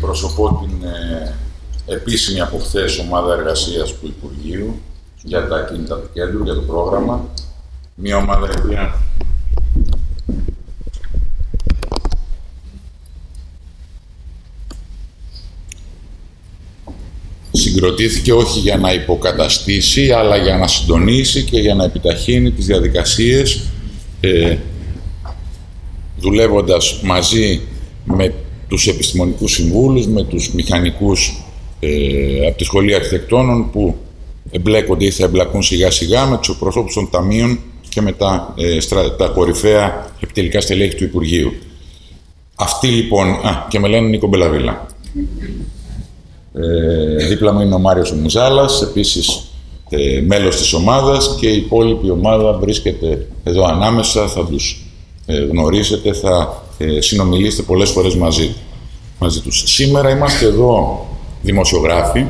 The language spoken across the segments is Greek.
εκπροσωπώ την ε, επίσημη από χθες ομάδα εργασίας του Υπουργείου για τα κίνητα του κέντρου, για το πρόγραμμα. Μια ομάδα η οποία συγκροτήθηκε όχι για να υποκαταστήσει, αλλά για να συντονίσει και για να επιταχύνει τις διαδικασίες ε, δουλεύοντας μαζί με τους επιστημονικούς συμβούλους, με τους μηχανικούς ε, από τη Σχολή Αρχιτεκτόνων που εμπλέκονται ή θα εμπλακούν σιγά σιγά με τους προσώπους των ταμείων και με τα, ε, τα κορυφαία επιτελικά στελέχη του Υπουργείου. Αυτή λοιπόν, α, και με λένε Νίκο Μπελαβίλα. Ε, δίπλα μου είναι ο Μάριος Μουζάλας, επίσης ε, μέλος της ομάδας και η υπόλοιπη ομάδα βρίσκεται εδώ ανάμεσα, θα τους ε, γνωρίσετε, θα ε, συνομιλήσετε πολλές φορές μαζί, μαζί τους. Σήμερα είμαστε εδώ δημοσιογράφοι,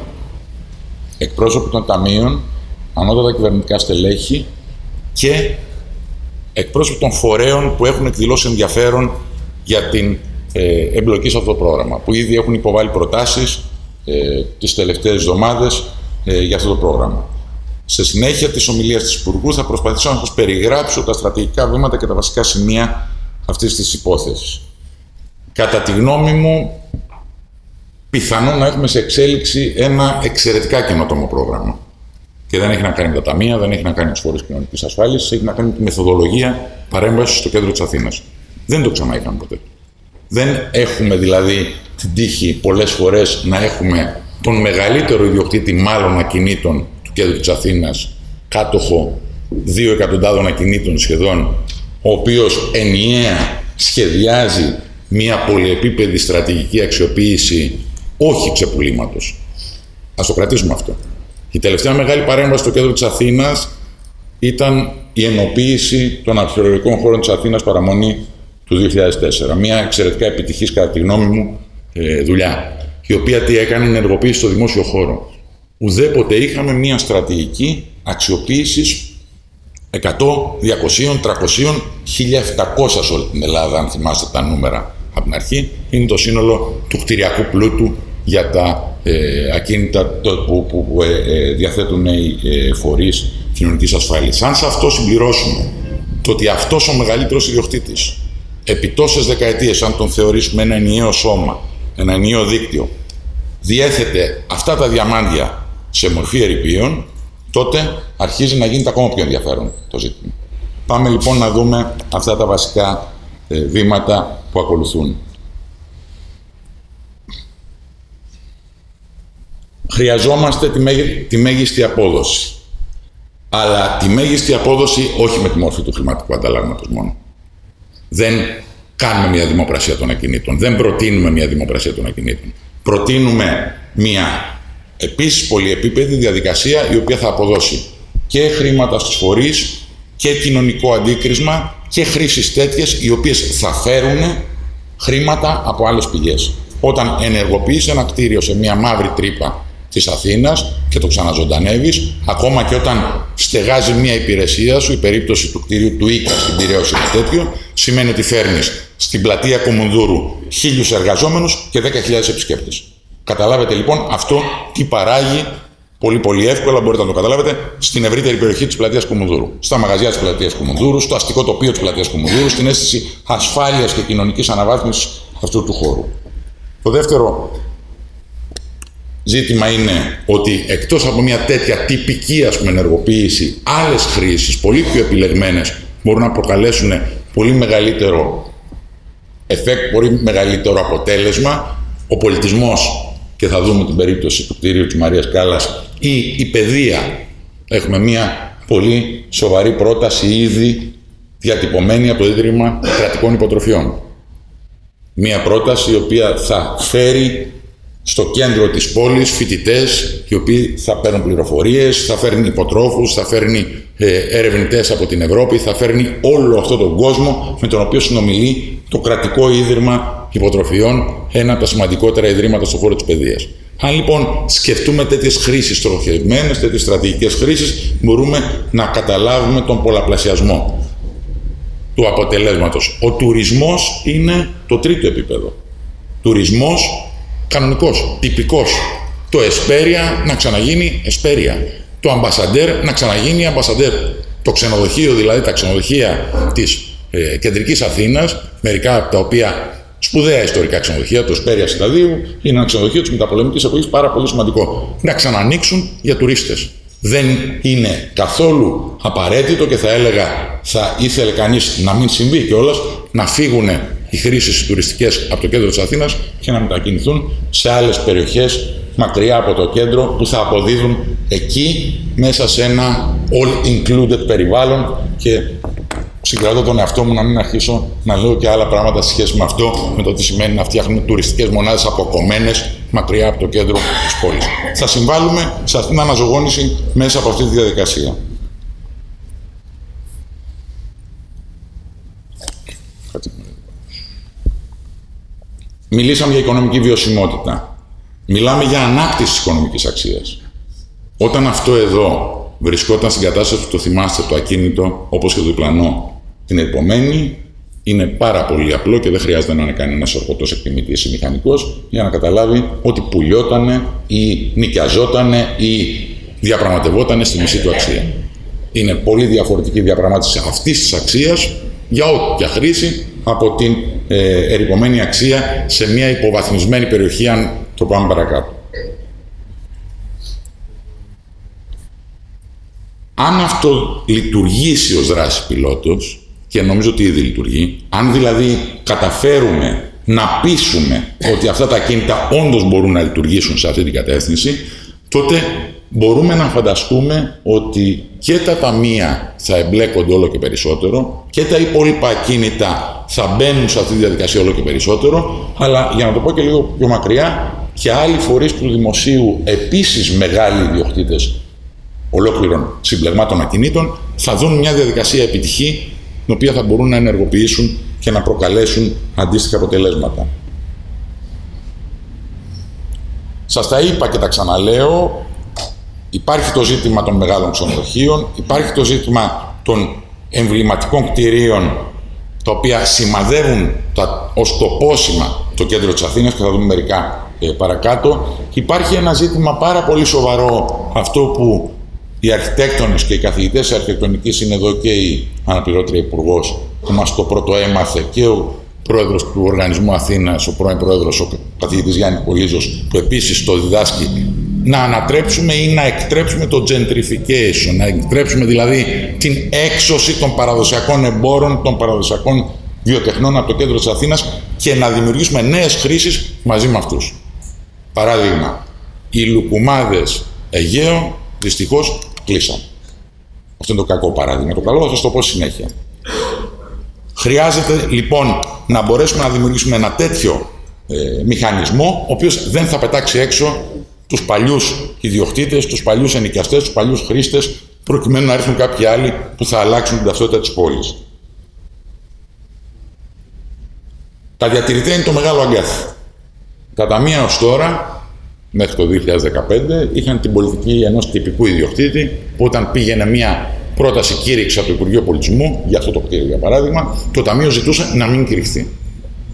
εκπρόσωποι των ταμείων, ανώτατα κυβερνητικά στελέχη και εκπρόσωποι των φορέων που έχουν εκδηλώσει ενδιαφέρον για την ε, εμπλοκή σε αυτό το πρόγραμμα, που ήδη έχουν υποβάλει προτάσεις ε, τις τελευταίες εβδομάδες ε, για αυτό το πρόγραμμα. Σε συνέχεια της ομιλίας της Υπουργού θα προσπαθήσω να σας περιγράψω τα στρατηγικά βήματα και τα βασικά σημεία αυτής της υπόθεσης. Κατά τη γνώμη μου, πιθανόν να έχουμε σε εξέλιξη ένα εξαιρετικά καινοτόμο πρόγραμμα. Και δεν έχει να κάνει με τα ταμεία, δεν έχει να κάνει με τι φόρε κοινωνικής ασφάλισης, έχει να κάνει με τη μεθοδολογία παρέμβασης στο κέντρο της Αθήνας. Δεν το ξανά ποτέ. Δεν έχουμε δηλαδή την τύχη πολλές φορές να έχουμε τον μεγαλύτερο ιδιοκτήτη μάλλον ακινήτων του κέντρου της Αθήνας, κάτοχο δύο εκατοντάδων ακινήτων σχεδόν, ο οποίος ενιαία σχεδιάζει μια πολυεπίπεδη στρατηγική αξιοποίηση όχι ξεπουλήματος. Ας το κρατήσουμε αυτό. Η τελευταία μεγάλη παρέμβαση στο κέντρο της Αθήνας ήταν η ενοποίηση των αρχαιολογικών χώρων της Αθήνας παραμονή του 2004. Μια εξαιρετικά επιτυχής, κατά τη γνώμη μου, ε, δουλειά, η οποία τι έκανε ενεργοποίηση στο δημόσιο χώρο. Ουδέποτε είχαμε μια στρατηγική αξιοποίησης 100, 200, 300, 1700 σε όλη την Ελλάδα, αν θυμάστε τα νούμερα από την αρχή, είναι το σύνολο του κτηριακού πλούτου για τα ε, ακίνητα το, που, που ε, ε, διαθέτουν οι ε, φορείς κοινωνικής ασφάλειας. Αν σε αυτό συμπληρώσουμε το ότι αυτός ο μεγαλύτερος ιδιοκτήτης επί τόσες δεκαετίες, αν τον θεωρήσουμε ένα ενιαίο σώμα, ένα ενιαίο δίκτυο, διέθετε αυτά τα διαμάντια σε μορφή ερηπείων, τότε αρχίζει να γίνεται ακόμα πιο ενδιαφέρον το ζήτημα. Πάμε λοιπόν να δούμε αυτά τα βασικά ε, βήματα που ακολουθούν. Χρειαζόμαστε τη, τη μέγιστη απόδοση. Αλλά τη μέγιστη απόδοση όχι με τη μόρφη του χρηματικού ανταλλάγματος μόνο. Δεν κάνουμε μια δημοπρασία των ακινήτων. Δεν προτείνουμε μια δημοπρασία των ακινήτων. Προτείνουμε μια επίσης πολυεπίπεδη διαδικασία η οποία θα αποδώσει και χρήματα στους φορείς και κοινωνικό αντίκρισμα και χρήσεις τέτοιες οι οποίες θα φέρουν χρήματα από άλλες πηγές. Όταν ενεργοποιείς ένα κτίριο σε μια μαύρη τρύπα της Αθήνας και το ξαναζωντανεύεις, ακόμα και όταν στεγάζει μια υπηρεσία σου, η περίπτωση του κτίριου του ΙΚΑ στην Πυραιώση ή τέτοιο, σημαίνει ότι φέρνεις στην πλατεία Κομουνδούρου χίλιους εργαζόμενους και 10.000 επισκέπτες. Καταλάβετε λοιπόν αυτό τι παράγει πολύ πολύ εύκολα, μπορείτε να το καταλάβετε, στην ευρύτερη περιοχή της πλατείας Κομουνδούρου. Στα μαγαζιά της πλατείας Κομουνδούρου, στο αστικό τοπίο της πλατείας Κομουνδούρου, στην αίσθηση ασφάλειας και κοινωνικής αναβάθμισης αυτού του χώρου. Το δεύτερο ζήτημα είναι ότι εκτός από μια τέτοια τυπική ας πούμε, ενεργοποίηση, άλλες χρήσεις, πολύ πιο επιλεγμένες, μπορούν να προκαλέσουν πολύ μεγαλύτερο effect, πολύ μεγαλύτερο αποτέλεσμα. Ο πολιτισμός, και θα δούμε την περίπτωση του κτίριου της Μαρίας Κάλλας, ή η παιδεία. Έχουμε μια πολύ σοβαρή πρόταση ήδη διατυπωμένη από το Ίδρυμα Κρατικών Υποτροφιών. Μια πρόταση η οποία θα φέρει στο κέντρο της πόλης φοιτητές οι οποίοι θα παίρνουν πληροφορίες, θα φέρνει υποτρόφους, θα φέρνει ε, ερευνητές από την Ευρώπη, θα φέρνει όλο αυτόν τον κόσμο με τον οποίο συνομιλεί το κρατικό ίδρυμα υποτροφιών, ένα από τα σημαντικότερα ιδρύματα στον χώρο της παιδείας. Αν λοιπόν σκεφτούμε τέτοιες χρήσεις στοχευμένες, τέτοιες στρατηγικές χρήσεις, μπορούμε να καταλάβουμε τον πολλαπλασιασμό του αποτελέσματος. Ο τουρισμός είναι το τρίτο επίπεδο. Τουρισμός κανονικός, τυπικός. Το Εσπέρια να ξαναγίνει Εσπέρια. Το Αμπασαντέρ να ξαναγίνει Αμπασαντέρ. Το ξενοδοχείο, δηλαδή τα ξενοδοχεία της ε, κεντρικής Αθήνας, μερικά από τα οποία σπουδαία ιστορικά ξενοδοχεία, το Σπέρια Σταδίου, είναι ένα ξενοδοχείο της μεταπολεμικής εποχής πάρα πολύ σημαντικό. Να ξανανοίξουν για τουρίστες. Δεν είναι καθόλου απαραίτητο και θα έλεγα θα ήθελε κανείς να μην συμβεί κιόλας να φύγουν οι χρήσεις τουριστικές από το κέντρο της Αθήνας και να μετακινηθούν σε άλλες περιοχές μακριά από το κέντρο που θα αποδίδουν εκεί μέσα σε ένα all-included περιβάλλον και συγκρατώ τον εαυτό μου να μην αρχίσω να λέω και άλλα πράγματα σε σχέση με αυτό, με το τι σημαίνει να φτιάχνουμε τουριστικές μονάδες αποκομμένες μακριά από το κέντρο της πόλης. Θα συμβάλλουμε σε αυτήν την αναζωγόνηση μέσα από αυτή τη διαδικασία. Μιλήσαμε για οικονομική βιωσιμότητα. Μιλάμε για ανάκτηση της οικονομικής αξίας. Όταν αυτό εδώ βρισκόταν στην κατάσταση που το θυμάστε το ακίνητο, όπως και το διπλανό, την επομένη, είναι πάρα πολύ απλό και δεν χρειάζεται να είναι κανένας ορκωτό εκτιμητής ή μηχανικός για να καταλάβει ότι πουλιότανε ή νοικιαζότανε ή διαπραγματευότανε στη μισή του αξία. Είναι πολύ διαφορετική διαπραγμάτευση αυτής της αξίας για όποια χρήση από την ε, ερυπωμένη αξία σε μια υποβαθμισμένη περιοχή, αν το πάμε παρακάτω. Αν αυτό λειτουργήσει ως δράση πιλότος, και νομίζω ότι ήδη λειτουργεί, αν δηλαδή καταφέρουμε να πείσουμε ότι αυτά τα κίνητα όντως μπορούν να λειτουργήσουν σε αυτή την κατεύθυνση, τότε μπορούμε να φανταστούμε ότι και τα ταμεία θα εμπλέκονται όλο και περισσότερο και τα υπόλοιπα κίνητα θα μπαίνουν σε αυτή τη διαδικασία όλο και περισσότερο, αλλά για να το πω και λίγο πιο μακριά, και άλλοι φορείς του δημοσίου, επίσης μεγάλοι ιδιοκτήτες ολόκληρων συμπλεγμάτων ακινήτων, θα δουν μια διαδικασία επιτυχή, την οποία θα μπορούν να ενεργοποιήσουν και να προκαλέσουν αντίστοιχα αποτελέσματα. Σας τα είπα και τα ξαναλέω, υπάρχει το ζήτημα των μεγάλων ξενοδοχείων, υπάρχει το ζήτημα των εμβληματικών κτηρίων τα οποία σημαδεύουν τα, ως τοπόσημα το κέντρο της Αθήνας και θα δούμε μερικά ε, παρακάτω. Και υπάρχει ένα ζήτημα πάρα πολύ σοβαρό αυτό που οι αρχιτέκτονες και οι καθηγητές αρχιτεκτονικής είναι εδώ και η αναπληρώτρια υπουργός που μας το πρώτο έμαθε και ο πρόεδρος του Οργανισμού Αθήνας, ο πρώην πρόεδρος, ο καθηγητής Γιάννης Πολύζος, που επίσης το διδάσκει, να ανατρέψουμε ή να εκτρέψουμε το gentrification, να εκτρέψουμε δηλαδή την έξωση των παραδοσιακών εμπόρων, των παραδοσιακών βιοτεχνών από το κέντρο της Αθήνας και να δημιουργήσουμε νέες χρήσεις μαζί με αυτούς. Παράδειγμα, οι λουκουμάδες Αιγαίο δυστυχώς κλείσαν. Αυτό είναι το κακό παράδειγμα. Το καλό θα σας το πω συνέχεια. Χρειάζεται λοιπόν να μπορέσουμε να δημιουργήσουμε ένα τέτοιο ε, μηχανισμό, ο οποίος δεν θα πετάξει έξω τους παλιούς ιδιοκτήτες, τους παλιούς ενοικιαστές, τους παλιούς χρήστες, προκειμένου να έρθουν κάποιοι άλλοι που θα αλλάξουν την ταυτότητα της πόλης. Τα διατηρητέα είναι το μεγάλο αγκάθι. Τα ταμεία ως τώρα μέχρι το 2015 είχαν την πολιτική ενός τυπικού ιδιοκτήτη που όταν πήγαινε μια πρόταση κήρυξη από το Υπουργείο Πολιτισμού, για αυτό το κτίριο για παράδειγμα, το Ταμείο ζητούσε να μην κηρυχθεί.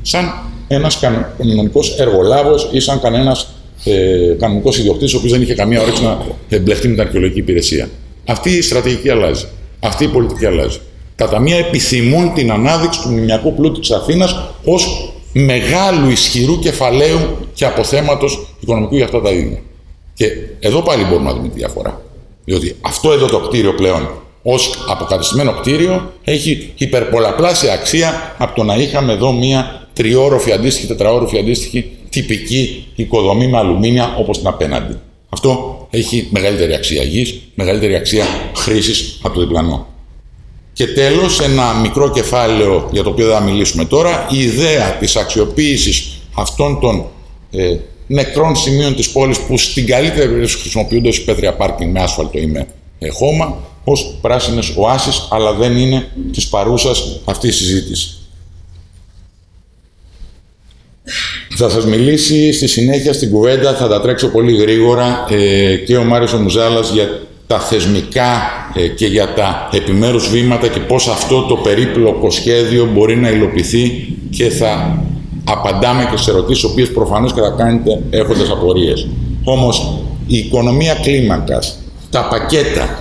Σαν ένας κανονικός εργολάβος ή σαν κανένας ε, κανονικός ιδιοκτήτης, ο οποίος δεν είχε καμία όρεξη να εμπλεχτεί με την αρχαιολογική υπηρεσία. Αυτή η στρατηγική αλλάζει. Αυτή η πολιτική αλλάζει. Τα ταμεία επιθυμούν την ανάδειξη του μνημιακού πλούτου της Αθήνας ως μεγάλου ισχυρού κεφαλαίου και αποθέματος οικονομικού για αυτά τα ίδια. Και εδώ πάλι μπορούμε να δούμε τη διαφορά. Διότι αυτό εδώ το κτίριο πλέον ως αποκατεστημένο κτίριο έχει υπερπολαπλάσια αξία από το να είχαμε εδώ μία τριόροφη αντίστοιχη, τετραόροφη αντίστοιχη τυπική οικοδομή με αλουμίνια όπως την απέναντι. Αυτό έχει μεγαλύτερη αξία γης, μεγαλύτερη αξία χρήσης από το διπλανό. Και τέλος, ένα μικρό κεφάλαιο για το οποίο θα μιλήσουμε τώρα, η ιδέα της αξιοποίησης αυτών των ε, νεκρών σημείων της πόλης που στην καλύτερη περίπτωση χρησιμοποιούνται ως πέτρια πάρκινγκ με άσφαλτο ή με ε, χώμα, ως πράσινες οάσεις, αλλά δεν είναι της παρούσας αυτής η συζήτησης. Θα σας μιλήσει στη συνέχεια στην κουβέντα, θα τα τρέξω πολύ γρήγορα ε, και ο Μάριος ο Μουζάλας για τα θεσμικά ε, και για τα επιμέρους βήματα και πώς αυτό το περίπλοκο σχέδιο μπορεί να υλοποιηθεί και θα απαντάμε και σε ερωτήσεις, οι οποίες προφανώς και θα κάνετε έχοντας απορίες. Όμως, η οικονομία κλίμακας, τα πακέτα,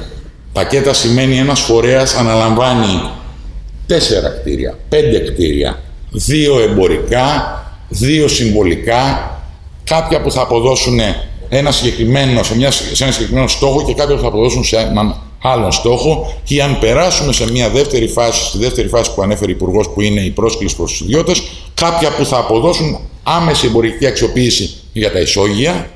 πακέτα σημαίνει ένας φορέας αναλαμβάνει τέσσερα κτίρια, πέντε κτίρια, δύο εμπορικά, δύο συμβολικά, κάποια που θα αποδώσουν ένα συγκεκριμένο, σε, μια, σε ένα συγκεκριμένο στόχο και κάποια που θα αποδώσουν σε έναν άλλον στόχο και αν περάσουμε σε μια δεύτερη φάση, στη δεύτερη φάση που ανέφερε ο Υπουργός, που είναι η πρόσκληση προς τους ιδιώτες, κάποια που θα αποδώσουν άμεση εμπορική αξιοποίηση για τα ισόγεια,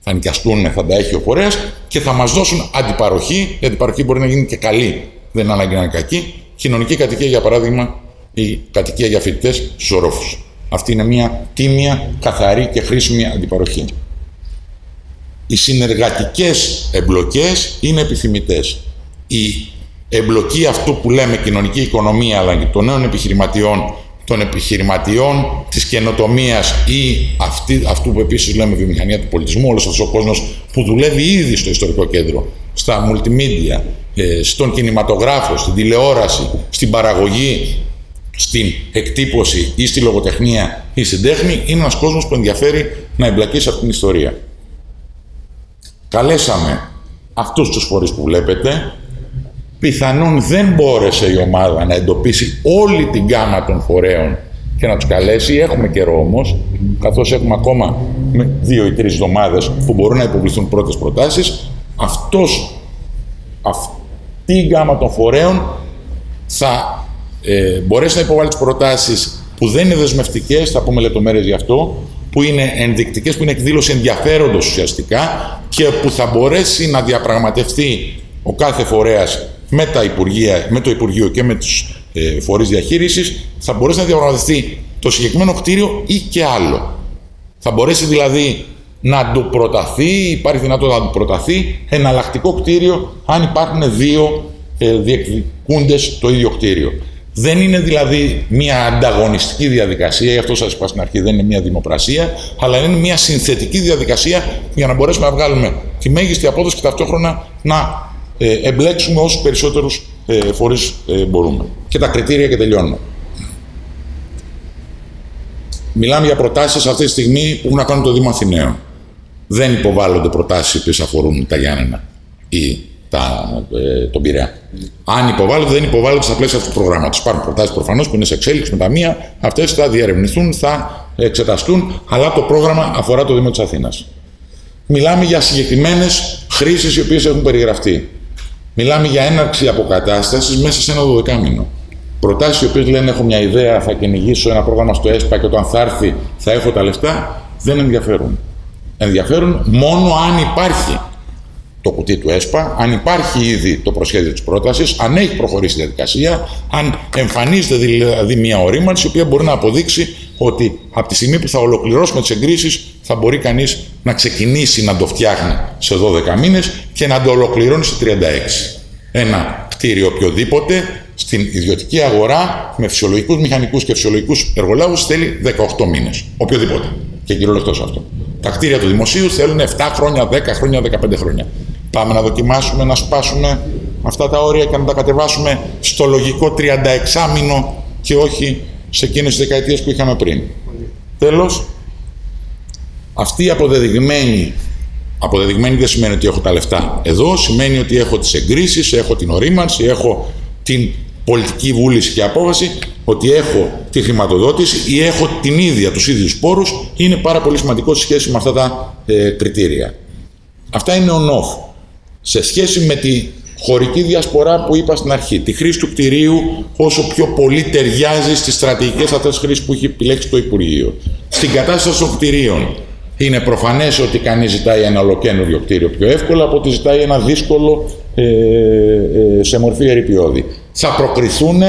θα νοικιαστούν, θα τα έχει ο φορέας και θα μας δώσουν αντιπαροχή. Η αντιπαροχή μπορεί να γίνει και καλή, δεν είναι ανάγκη να είναι κακή. Κοινωνική κατοικία, για παράδειγμα, η κατοικία για φοιτητές στους ορόφους. Αυτή είναι μια τίμια, καθαρή και χρήσιμη αντιπαροχή. Οι συνεργατικές εμπλοκές είναι επιθυμητές. Η εμπλοκή αυτού που λέμε κοινωνική οικονομία αλλά και των νέων επιχειρηματιών των επιχειρηματιών της καινοτομίας ή αυτή, αυτού που επίσης λέμε βιομηχανία του πολιτισμού, όλος αυτός ο κόσμος που δουλεύει ήδη στο ιστορικό κέντρο, στα multimedia, ε, στον κινηματογράφο, στην τηλεόραση, στην παραγωγή, στην εκτύπωση ή στη λογοτεχνία ή στην τέχνη, είναι ένας κόσμος που ενδιαφέρει να εμπλακεί σε αυτήν την ιστορία. Καλέσαμε αυτούς τους φορείς που βλέπετε. Πιθανόν δεν μπόρεσε η ομάδα να εντοπίσει όλη την γάμα των φορέων και να τους καλέσει. Έχουμε καιρό όμως, καθώς έχουμε ακόμα δύο ή τρεις εβδομάδες που μπορούν να υποβληθούν πρώτες προτάσεις. Αυτός, αυτή η γκάμα των φορέων θα ε, μπορέσει να υποβάλει τις προτάσεις που δεν είναι δεσμευτικές, θα πούμε λεπτομέρειες γι' αυτό, που είναι ενδεικτικές, που είναι εκδήλωση ενδιαφέροντος ουσιαστικά και που θα μπορέσει να διαπραγματευτεί ο κάθε φορέας με, τα Υπουργεία, με το Υπουργείο και με τους ε, φορείς διαχείρισης, θα μπορέσει να διαπραγματευτεί το συγκεκριμένο κτίριο ή και άλλο. Θα μπορέσει δηλαδή να του προταθεί, υπάρχει δυνατότητα να του προταθεί εναλλακτικό κτίριο αν υπάρχουν δύο ε, διεκδικούντες το ίδιο κτίριο. Δεν είναι δηλαδή μια ανταγωνιστική διαδικασία, γι' αυτό σας είπα στην αρχή, δεν είναι μια δημοπρασία, αλλά είναι μια συνθετική διαδικασία για να μπορέσουμε να βγάλουμε τη μέγιστη απόδοση και ταυτόχρονα να ε, εμπλέξουμε όσους περισσότερους ε, φορείς ε, μπορούμε. Και τα κριτήρια και τελειώνουμε. Μιλάμε για προτάσεις αυτή τη στιγμή που έχουν να κάνουν το Δήμο Αθηναίων. Δεν υποβάλλονται προτάσεις που αφορούν τα Γιάννενα ή τα, ε, τον Πειραιά. Αν υποβάλλονται, δεν υποβάλλονται στα πλαίσια αυτού του προγράμματος. Υπάρχουν προτάσεις προφανώς που είναι σε εξέλιξη με τα μία. Αυτές θα διερευνηθούν, θα εξεταστούν, αλλά το πρόγραμμα αφορά το Δήμο της Αθήνας. Μιλάμε για συγκεκριμένες χρήσεις οι οποίες έχουν περιγραφεί. Μιλάμε για έναρξη αποκατάστασης μέσα σε ένα δωδεκάμινο. Προτάσεις οι οποίες λένε: Έχω μια ιδέα, θα κυνηγήσω ένα πρόγραμμα στο ΕΣΠΑ και όταν θα έρθει θα έχω τα λεφτά, δεν ενδιαφέρουν. Ενδιαφέρουν μόνο αν υπάρχει το κουτί του ΕΣΠΑ, αν υπάρχει ήδη το προσχέδιο της πρότασης, αν έχει προχωρήσει η διαδικασία, αν εμφανίζεται δηλαδή μια ορίμανση, η οποία μπορεί να αποδείξει ότι από τη στιγμή που θα ολοκληρώσουμε τις εγκρίσεις, θα μπορεί κανείς να ξεκινήσει να το φτιάχνει σε 12 μήνες και να το ολοκληρώνει σε 36. Ένα κτίριο οποιοδήποτε στην ιδιωτική αγορά με φυσιολογικούς μηχανικούς και φυσιολογικούς εργολάβους θέλει 18 μήνες. Οποιοδήποτε. Και κυριολεκτό αυτό. Τα κτίρια του δημοσίου θέλουν 7 χρόνια, 10 χρόνια, 15 χρόνια. Πάμε να δοκιμάσουμε να σπάσουμε αυτά τα όρια και να τα κατεβάσουμε στο λογικό 36 μήνο και όχι σε εκείνες τις δεκαετίες που είχαμε πριν. Τέλος, αυτή η αποδεδειγμένη, αποδεδειγμένη δεν σημαίνει ότι έχω τα λεφτά εδώ, σημαίνει ότι έχω τις εγκρίσεις, έχω την ορίμανση, έχω την πολιτική βούληση και απόφαση ότι έχω τη χρηματοδότηση ή έχω την ίδια, τους ίδιους πόρους, είναι πάρα πολύ σημαντικό σε σχέση με αυτά τα ε, κριτήρια. Αυτά είναι on-off σε σχέση με τη χωρική διασπορά που είπα στην αρχή, τη χρήση του κτηρίου όσο πιο πολύ ταιριάζει στις στρατηγικές αυτές χρήσεις που έχει επιλέξει το Υπουργείο. Στην κατάσταση των κτηρίων είναι προφανές ότι κανείς ζητάει ένα ολοκένουργιο κτίριο πιο εύκολα από ότι ζητάει ένα δύσκολο ε, ε, σε μορφή ερυπιώδη. Θα προκριθούν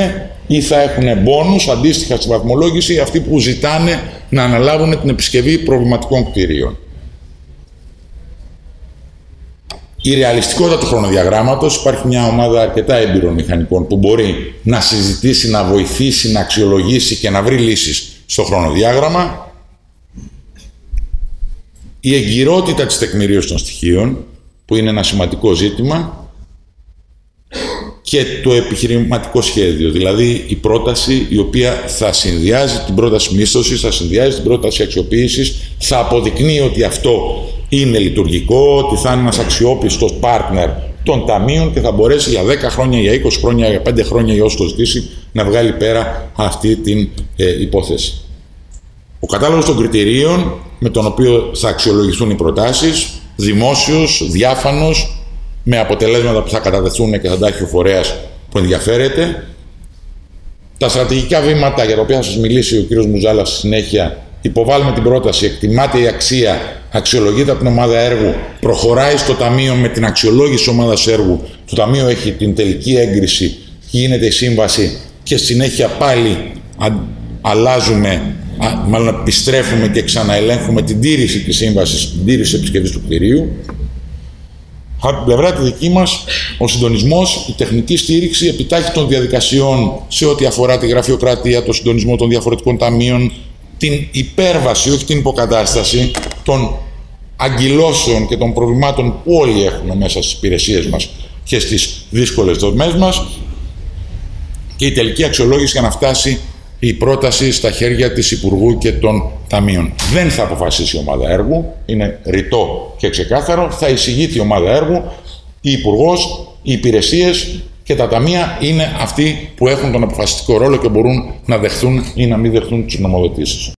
ή θα έχουν μπόνους αντίστοιχα στη βαθμολόγηση αυτοί που ζητάνε να αναλάβουν την επισκευή προβληματικών κτηρίων. η ρεαλιστικότητα του χρονοδιαγράμματος υπάρχει μια ομάδα αρκετά έμπειρων μηχανικών που μπορεί να συζητήσει, να βοηθήσει, να αξιολογήσει και να βρει λύσεις στο χρονοδιάγραμμα. Η εγκυρότητα της τεκμηρίωσης των στοιχείων, που είναι ένα σημαντικό ζήτημα, και το επιχειρηματικό σχέδιο, δηλαδή η πρόταση η οποία θα συνδυάζει την πρόταση μίσθωσης, θα συνδυάζει την πρόταση αξιοποίησης, θα αποδεικνύει ότι αυτό είναι λειτουργικό, ότι θα είναι ένας αξιόπιστος partner των ταμείων και θα μπορέσει για 10 χρόνια, για 20 χρόνια, για 5 χρόνια, για όσο το ζητήσει, να βγάλει πέρα αυτή την ε, υπόθεση. Ο κατάλογος των κριτηρίων με τον οποίο θα αξιολογηθούν οι προτάσεις, δημόσιος, διάφανος, με αποτελέσματα που θα κατατεθούν και θα τα έχει ο φορέας που ενδιαφέρεται. Τα στρατηγικά βήματα για τα οποία θα σας μιλήσει ο κύριος Μουζάλας στη συνέχεια, υποβάλλουμε την πρόταση, εκτιμάται η αξία, αξιολογείται από την ομάδα έργου, προχωράει στο Ταμείο με την αξιολόγηση ομάδας έργου, το Ταμείο έχει την τελική έγκριση, γίνεται η σύμβαση και συνέχεια πάλι αλλάζουμε, μάλλον επιστρέφουμε και ξαναελέγχουμε την τήρηση της σύμβασης, την τήρηση επισκευής του κτηρίου. Από την πλευρά τη δική μας, ο συντονισμός, η τεχνική στήριξη, επιτάχυση των διαδικασιών σε ό,τι αφορά τη γραφειοκρατία, το συντονισμό των διαφορετικών ταμείων, την υπέρβαση, όχι την υποκατάσταση των αγκυλώσεων και των προβλημάτων που όλοι έχουμε μέσα στις υπηρεσίες μας και στις δύσκολες δομές μας και η τελική αξιολόγηση για να φτάσει η πρόταση στα χέρια της Υπουργού και των Ταμείων. Δεν θα αποφασίσει η ομάδα έργου, είναι ρητό και ξεκάθαρο, θα εισηγείται η ομάδα έργου, η υπουργός, οι υπηρεσίες και τα ταμεία είναι αυτοί που έχουν τον αποφασιστικό ρόλο και μπορούν να δεχθούν ή να μην δεχθούν τις νομοδοτήσεις.